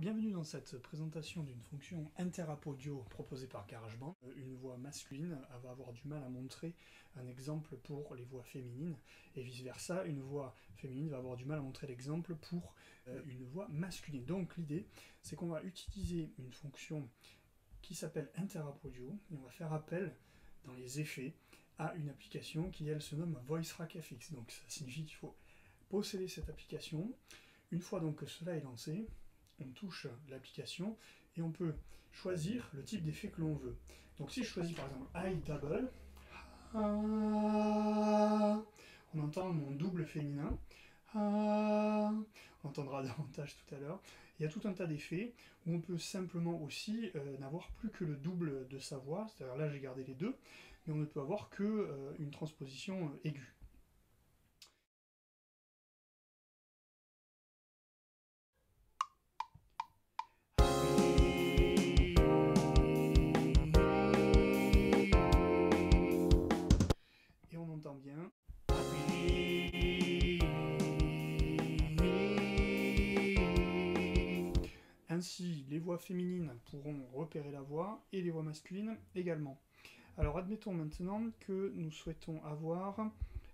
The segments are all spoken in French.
Bienvenue dans cette présentation d'une fonction interapp-audio proposée par GarageBand. Euh, une voix masculine va avoir du mal à montrer un exemple pour les voix féminines, et vice-versa, une voix féminine va avoir du mal à montrer l'exemple pour euh, une voix masculine. Donc l'idée, c'est qu'on va utiliser une fonction qui s'appelle interapp-audio, et on va faire appel dans les effets à une application qui, elle, se nomme VoiceRackFX. Donc ça signifie qu'il faut posséder cette application. Une fois donc que cela est lancé, on touche l'application et on peut choisir le type d'effet que l'on veut. Donc si je choisis par exemple high double, on entend mon double féminin, on entendra davantage tout à l'heure. Il y a tout un tas d'effets où on peut simplement aussi euh, n'avoir plus que le double de sa voix, c'est-à-dire là j'ai gardé les deux, mais on ne peut avoir que euh, une transposition euh, aiguë. Ainsi, les voix féminines pourront repérer la voix et les voix masculines également. Alors admettons maintenant que nous souhaitons avoir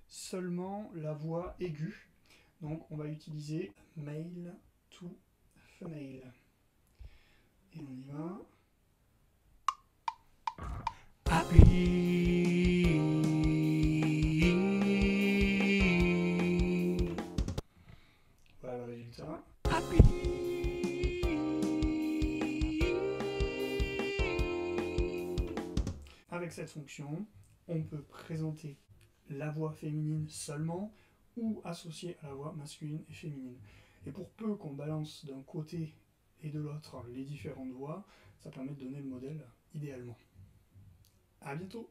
seulement la voix aiguë. Donc on va utiliser male to female. Et on y va. Avec cette fonction, on peut présenter la voix féminine seulement ou associer à la voix masculine et féminine. Et pour peu qu'on balance d'un côté et de l'autre les différentes voix, ça permet de donner le modèle idéalement. A bientôt